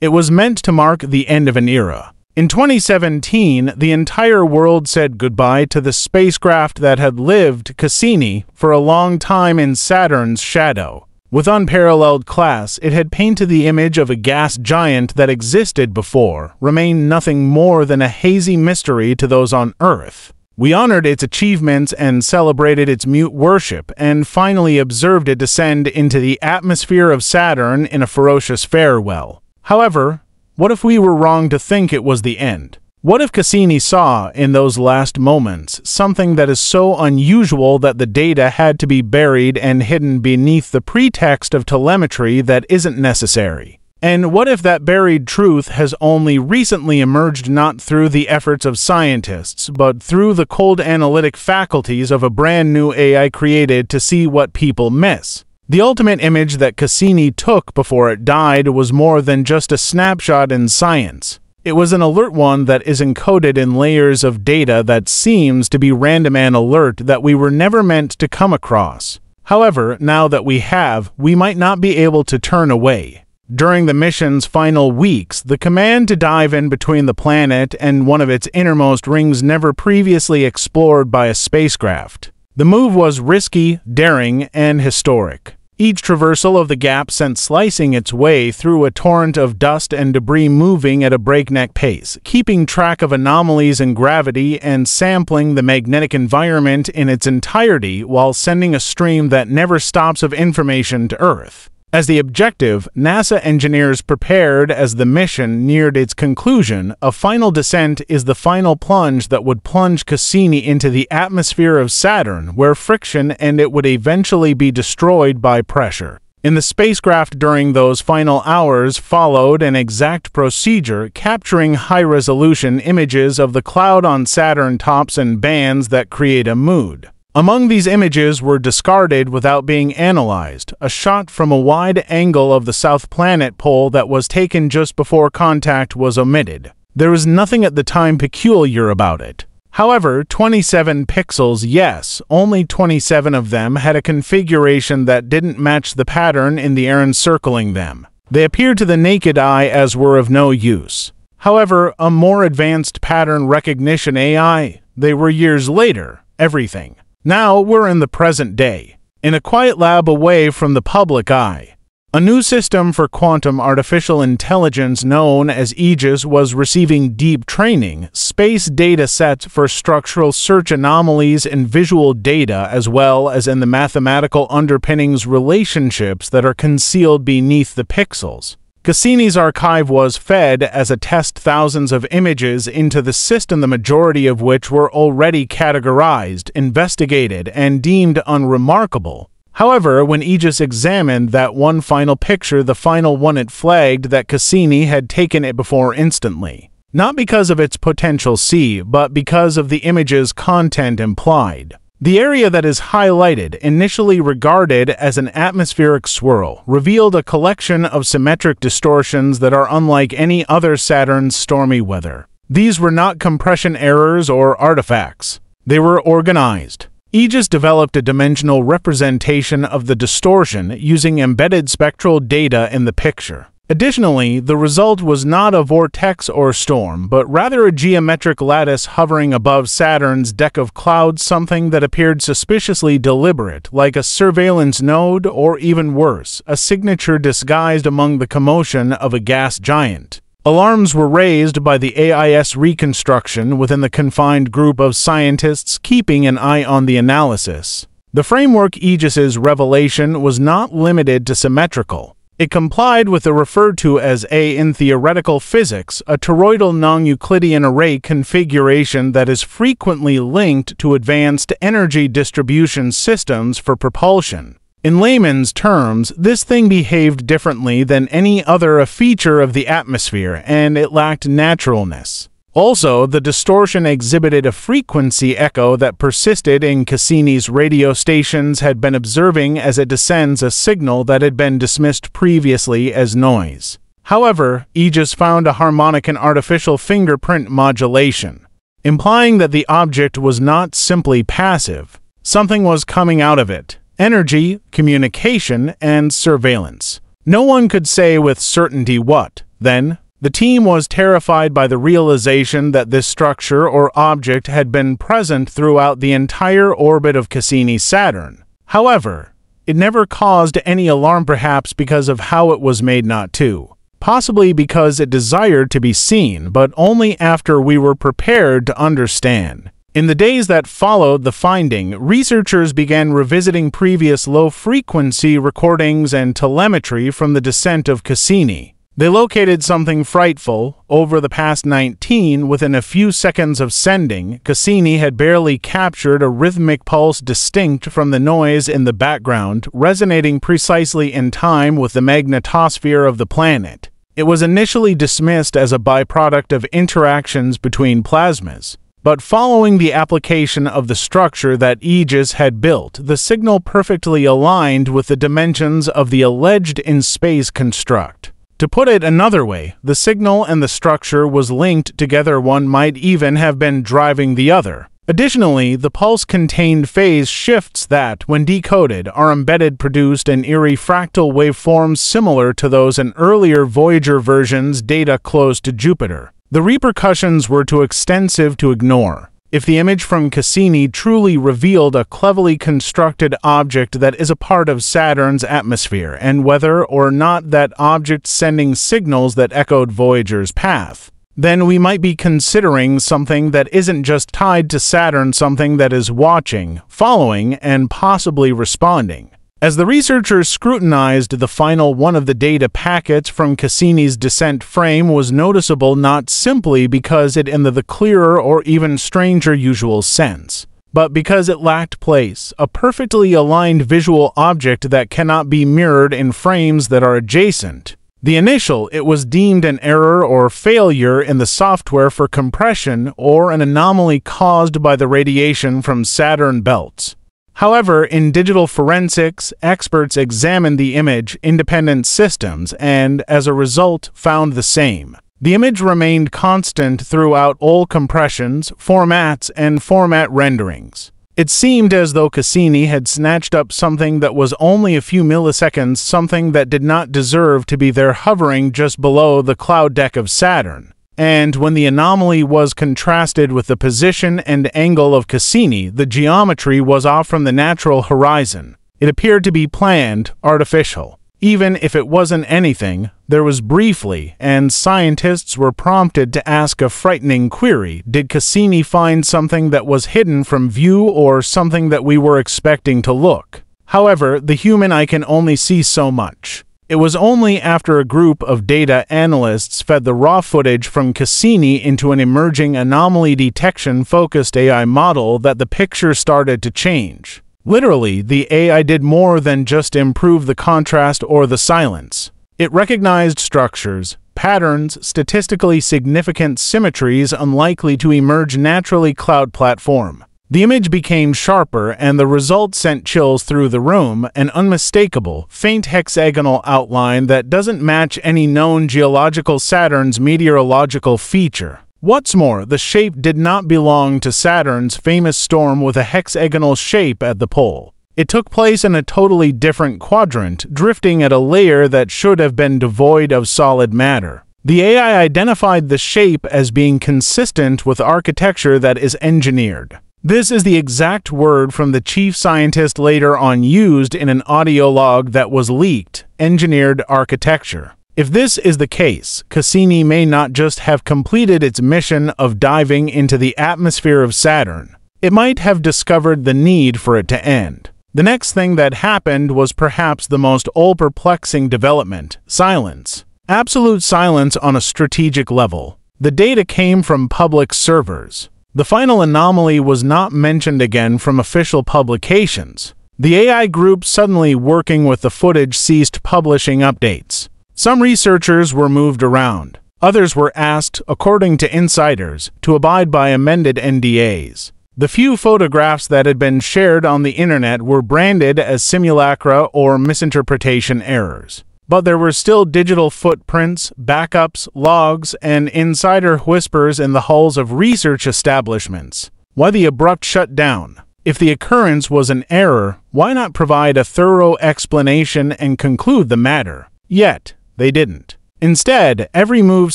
It was meant to mark the end of an era. In 2017, the entire world said goodbye to the spacecraft that had lived, Cassini, for a long time in Saturn's shadow. With unparalleled class, it had painted the image of a gas giant that existed before, remained nothing more than a hazy mystery to those on Earth. We honored its achievements and celebrated its mute worship, and finally observed it descend into the atmosphere of Saturn in a ferocious farewell. However, what if we were wrong to think it was the end? What if Cassini saw, in those last moments, something that is so unusual that the data had to be buried and hidden beneath the pretext of telemetry that isn't necessary? And what if that buried truth has only recently emerged not through the efforts of scientists, but through the cold analytic faculties of a brand new AI created to see what people miss? The ultimate image that Cassini took before it died was more than just a snapshot in science. It was an alert one that is encoded in layers of data that seems to be random and alert that we were never meant to come across. However, now that we have, we might not be able to turn away. During the mission's final weeks, the command to dive in between the planet and one of its innermost rings never previously explored by a spacecraft. The move was risky, daring, and historic. Each traversal of the gap sent slicing its way through a torrent of dust and debris moving at a breakneck pace, keeping track of anomalies in gravity and sampling the magnetic environment in its entirety while sending a stream that never stops of information to Earth. As the objective, NASA engineers prepared as the mission neared its conclusion. A final descent is the final plunge that would plunge Cassini into the atmosphere of Saturn, where friction and it would eventually be destroyed by pressure. In the spacecraft during those final hours followed an exact procedure capturing high resolution images of the cloud on Saturn tops and bands that create a mood. Among these images were discarded without being analyzed, a shot from a wide angle of the south planet pole that was taken just before contact was omitted. There was nothing at the time peculiar about it. However, 27 pixels, yes, only 27 of them had a configuration that didn't match the pattern in the air encircling them. They appeared to the naked eye as were of no use. However, a more advanced pattern recognition AI, they were years later, everything. Now we're in the present day, in a quiet lab away from the public eye. A new system for quantum artificial intelligence known as Aegis was receiving deep training, space data sets for structural search anomalies in visual data as well as in the mathematical underpinnings relationships that are concealed beneath the pixels. Cassini's archive was fed as a test thousands of images into the system, the majority of which were already categorized, investigated, and deemed unremarkable. However, when Aegis examined that one final picture, the final one it flagged that Cassini had taken it before instantly. Not because of its potential C, but because of the image's content implied. The area that is highlighted, initially regarded as an atmospheric swirl, revealed a collection of symmetric distortions that are unlike any other Saturn's stormy weather. These were not compression errors or artifacts. They were organized. Aegis developed a dimensional representation of the distortion using embedded spectral data in the picture. Additionally, the result was not a vortex or storm, but rather a geometric lattice hovering above Saturn's deck of clouds, something that appeared suspiciously deliberate, like a surveillance node, or even worse, a signature disguised among the commotion of a gas giant. Alarms were raised by the AIS reconstruction within the confined group of scientists keeping an eye on the analysis. The framework Aegis's revelation was not limited to symmetrical. It complied with the referred to as A in theoretical physics, a toroidal non-Euclidean array configuration that is frequently linked to advanced energy distribution systems for propulsion. In layman's terms, this thing behaved differently than any other a feature of the atmosphere, and it lacked naturalness. Also, the distortion exhibited a frequency echo that persisted in Cassini's radio stations had been observing as it descends a signal that had been dismissed previously as noise. However, Aegis found a harmonic and artificial fingerprint modulation, implying that the object was not simply passive. Something was coming out of it energy, communication, and surveillance. No one could say with certainty what. Then, the team was terrified by the realization that this structure or object had been present throughout the entire orbit of Cassini Saturn. However, it never caused any alarm perhaps because of how it was made not to. Possibly because it desired to be seen, but only after we were prepared to understand. In the days that followed the finding, researchers began revisiting previous low frequency recordings and telemetry from the descent of Cassini. They located something frightful. Over the past 19, within a few seconds of sending, Cassini had barely captured a rhythmic pulse distinct from the noise in the background, resonating precisely in time with the magnetosphere of the planet. It was initially dismissed as a byproduct of interactions between plasmas. But following the application of the structure that Aegis had built, the signal perfectly aligned with the dimensions of the alleged in space construct. To put it another way, the signal and the structure was linked together one might even have been driving the other. Additionally, the pulse contained phase shifts that, when decoded, are embedded produced in eerie fractal waveforms similar to those in earlier Voyager versions data close to Jupiter. The repercussions were too extensive to ignore. If the image from Cassini truly revealed a cleverly constructed object that is a part of Saturn's atmosphere, and whether or not that object sending signals that echoed Voyager's path, then we might be considering something that isn't just tied to Saturn, something that is watching, following, and possibly responding. As the researchers scrutinized the final one of the data packets from Cassini's descent frame was noticeable not simply because it in the clearer or even stranger usual sense, but because it lacked place, a perfectly aligned visual object that cannot be mirrored in frames that are adjacent. The initial, it was deemed an error or failure in the software for compression or an anomaly caused by the radiation from Saturn belts. However, in digital forensics, experts examined the image independent systems and, as a result, found the same. The image remained constant throughout all compressions, formats, and format renderings. It seemed as though Cassini had snatched up something that was only a few milliseconds, something that did not deserve to be there hovering just below the cloud deck of Saturn and when the anomaly was contrasted with the position and angle of Cassini, the geometry was off from the natural horizon. It appeared to be planned, artificial. Even if it wasn't anything, there was briefly, and scientists were prompted to ask a frightening query Did Cassini find something that was hidden from view or something that we were expecting to look? However, the human eye can only see so much. It was only after a group of data analysts fed the raw footage from Cassini into an emerging anomaly detection focused AI model that the picture started to change. Literally, the AI did more than just improve the contrast or the silence. It recognized structures, patterns, statistically significant symmetries unlikely to emerge naturally cloud platform. The image became sharper, and the result sent chills through the room an unmistakable, faint hexagonal outline that doesn't match any known geological Saturn's meteorological feature. What's more, the shape did not belong to Saturn's famous storm with a hexagonal shape at the pole. It took place in a totally different quadrant, drifting at a layer that should have been devoid of solid matter. The AI identified the shape as being consistent with architecture that is engineered. This is the exact word from the chief scientist later on used in an audio log that was leaked engineered architecture. If this is the case, Cassini may not just have completed its mission of diving into the atmosphere of Saturn, it might have discovered the need for it to end. The next thing that happened was perhaps the most all perplexing development silence. Absolute silence on a strategic level. The data came from public servers. The final anomaly was not mentioned again from official publications. The AI group suddenly working with the footage ceased publishing updates. Some researchers were moved around. Others were asked, according to insiders, to abide by amended NDAs. The few photographs that had been shared on the internet were branded as simulacra or misinterpretation errors. But there were still digital footprints, backups, logs, and insider whispers in the halls of research establishments. Why the abrupt shutdown? If the occurrence was an error, why not provide a thorough explanation and conclude the matter? Yet, they didn't. Instead, every move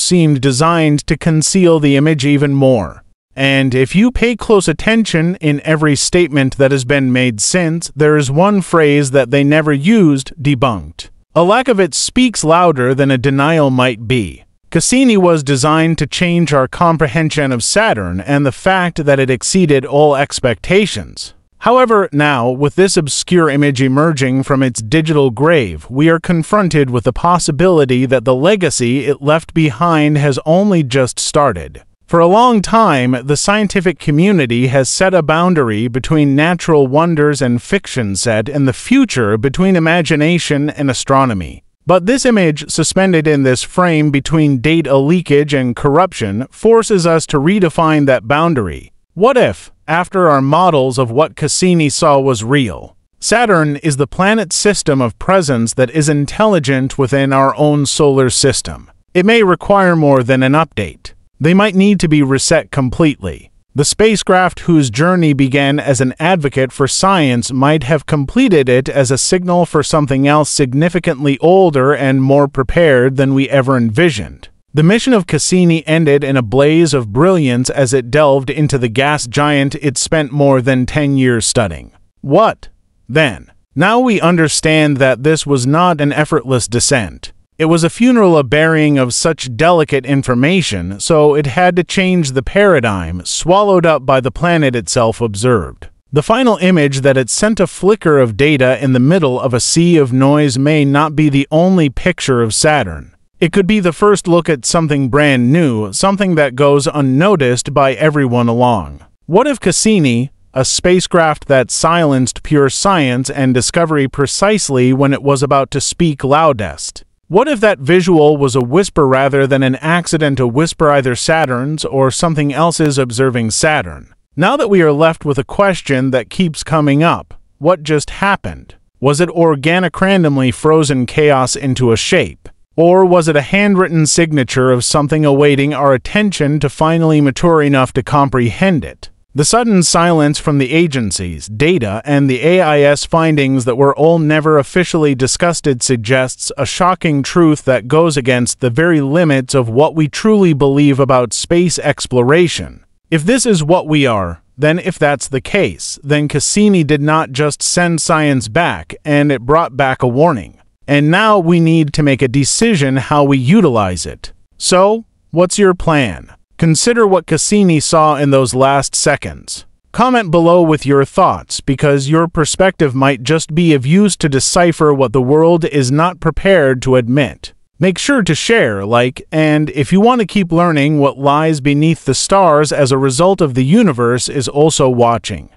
seemed designed to conceal the image even more. And if you pay close attention in every statement that has been made since, there is one phrase that they never used debunked. A lack of it speaks louder than a denial might be. Cassini was designed to change our comprehension of Saturn and the fact that it exceeded all expectations. However, now, with this obscure image emerging from its digital grave, we are confronted with the possibility that the legacy it left behind has only just started. For a long time, the scientific community has set a boundary between natural wonders and fiction set and the future between imagination and astronomy. But this image, suspended in this frame between data leakage and corruption, forces us to redefine that boundary. What if, after our models of what Cassini saw was real, Saturn is the planet system of presence that is intelligent within our own solar system? It may require more than an update. They might need to be reset completely. The spacecraft whose journey began as an advocate for science might have completed it as a signal for something else significantly older and more prepared than we ever envisioned. The mission of Cassini ended in a blaze of brilliance as it delved into the gas giant it spent more than 10 years studying. What, then? Now we understand that this was not an effortless descent. It was a funeral a burying of such delicate information, so it had to change the paradigm, swallowed up by the planet itself observed. The final image that it sent a flicker of data in the middle of a sea of noise may not be the only picture of Saturn. It could be the first look at something brand new, something that goes unnoticed by everyone along. What if Cassini, a spacecraft that silenced pure science and discovery precisely when it was about to speak loudest, what if that visual was a whisper rather than an accident to whisper either Saturn's or something else's observing Saturn? Now that we are left with a question that keeps coming up, what just happened? Was it organic randomly frozen chaos into a shape? Or was it a handwritten signature of something awaiting our attention to finally mature enough to comprehend it? The sudden silence from the agencies, data, and the AIS findings that were all never officially discussed suggests a shocking truth that goes against the very limits of what we truly believe about space exploration. If this is what we are, then if that's the case, then Cassini did not just send science back, and it brought back a warning. And now we need to make a decision how we utilize it. So, what's your plan? Consider what Cassini saw in those last seconds. Comment below with your thoughts because your perspective might just be of use to decipher what the world is not prepared to admit. Make sure to share, like, and if you want to keep learning what lies beneath the stars as a result of the universe is also watching.